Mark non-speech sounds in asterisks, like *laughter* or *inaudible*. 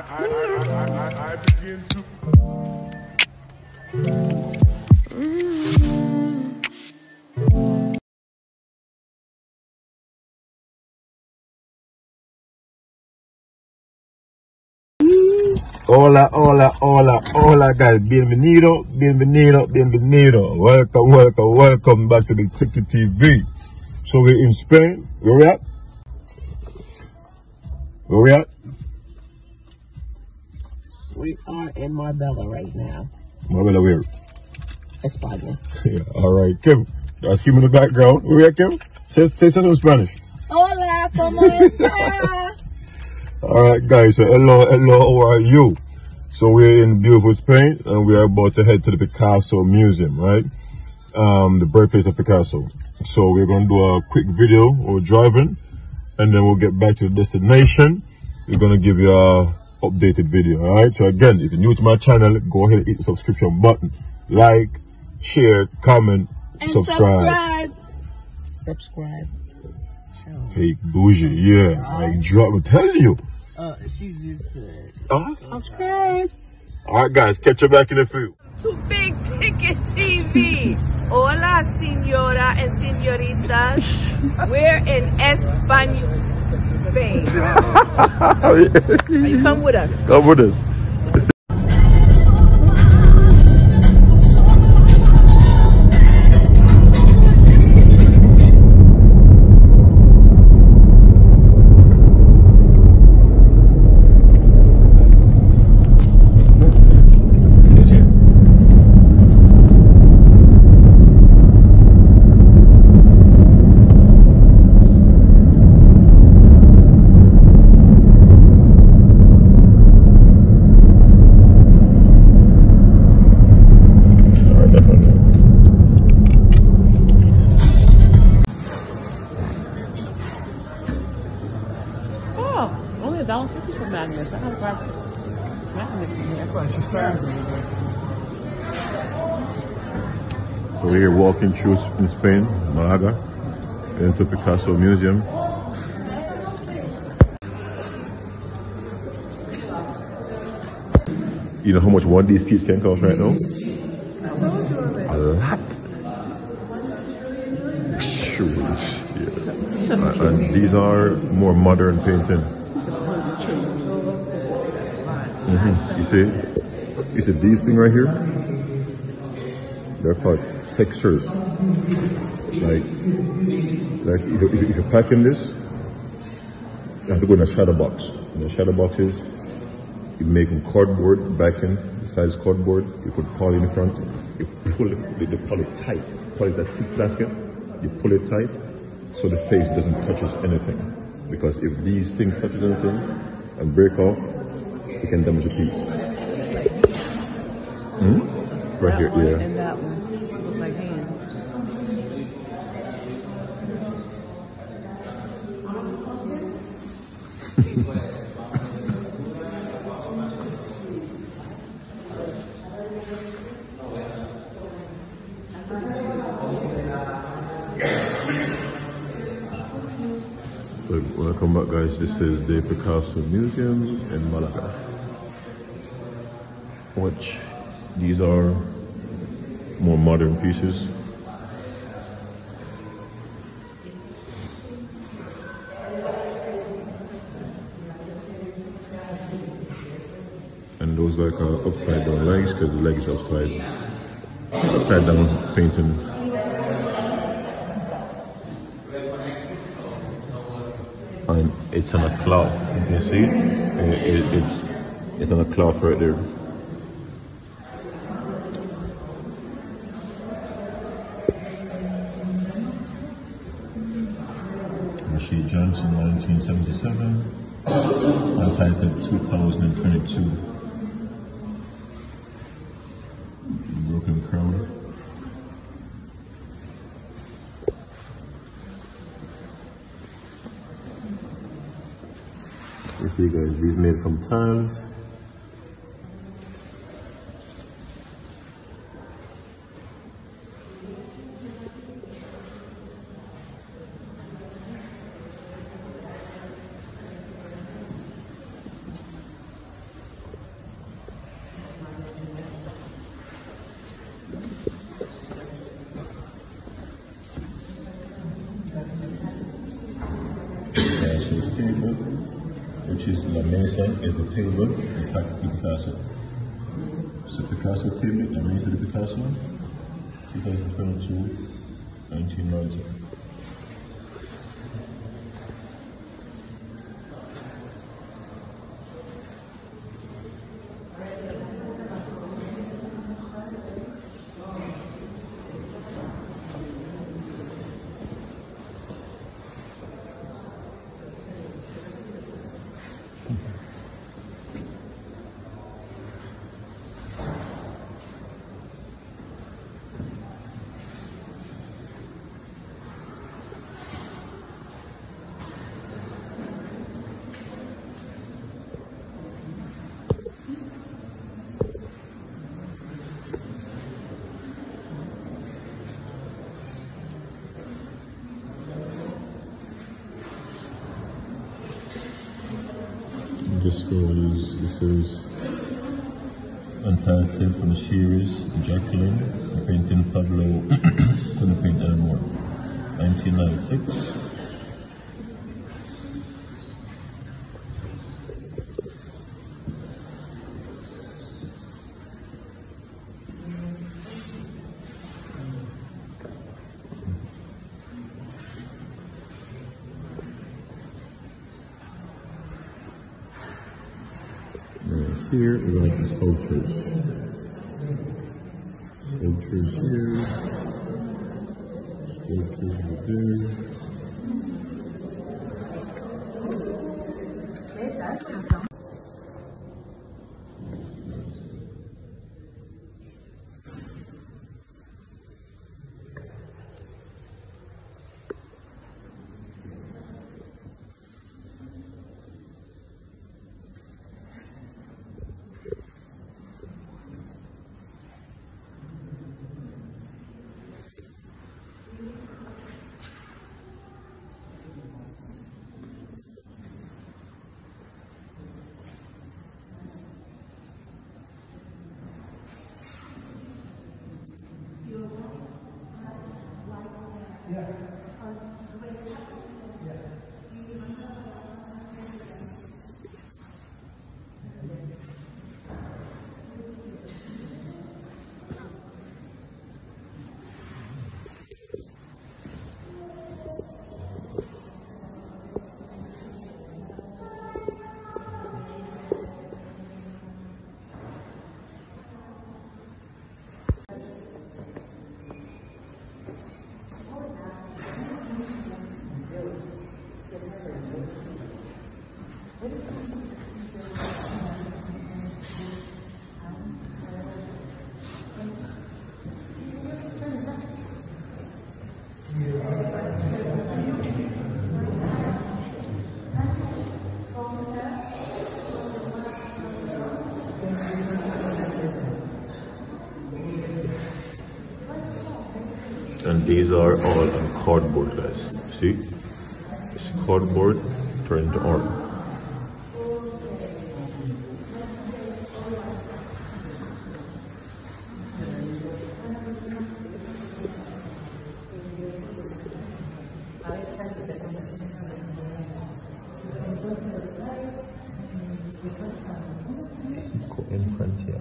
I, I, I, I, begin to. Hola, hola, hola, hola guys. Bienvenido, bienvenido, bienvenido. Welcome, welcome, welcome back to the Tiki TV. So we're in Spain. Where we at? Where we at? We are in Marbella right now, Marbella, where? España. *laughs* Yeah, all right. Kim, that's Kim in the background. Where we at, Kim? Say, say something in Spanish. Hola, ¿cómo está? *laughs* All right, guys. So hello, hello. How are you? So we're in beautiful Spain, and we are about to head to the Picasso Museum, right? Um, the birthplace of Picasso. So we're gonna do a quick video or driving, and then we'll get back to the destination. We're gonna give you a updated video. All right. So again, if you're new to my channel, go ahead and hit the subscription button, like, share, comment, And subscribe. subscribe. Subscribe. Fake bougie, yeah. Like drop. I'm telling you. Uh, she just said, Uh, subscribe. all right, guys. Catch you back in the field. to Big Ticket TV. *laughs* Hola, senora and senoritas. We're in España, Spain. *laughs* Oh, you come with us. Come with us. Oh, only a dollar fifty for Magnus. I have grab Magnus in here. So we're here walking through in Spain, Malaga, into Picasso Museum. You know how much one of these pieces can cost right now? A lot. Huge. Yeah. And, and these are more modern painting. Mhm. You see? You see these things right here? They're called textures. Like, like if, you- if, you- if you're packing this, you have to go in a shadow box. And the shadow box is, you make them cardboard, backing, besides cardboard, you put poly in the front, you pull it, the, the poly tight. Poly is a thick plastic, you pull it tight so the face doesn't touches anything. Because if these things touches anything and break off, it can damage the piece. Hmm? Right here, yeah. And that one. Look like hands. So welcome back guys, this is the Picasso Museum in Malaga. Which these are more modern pieces. And those like are upside down legs because the leg is upside upside down painting. and it's on a cloth. You see it, it, it's it's on a cloth right there. Rashid Johnson, 1977, untitled 2022. you guys. We've made some turns. Gracias, Senhor which is La Mesa is the table Pa- Picasso. So Picasso table, La Mesa de Picasso, 2022, 1990. Goes, this is Untitled from the series Jacqueline, the painting Pablo *coughs* couldn't paint anymore. 1996. Here we got the sculptures. Sculptures here. Sculptures over there. And these are all on cardboard, guys. See? It's cardboard turned art. In front, yeah.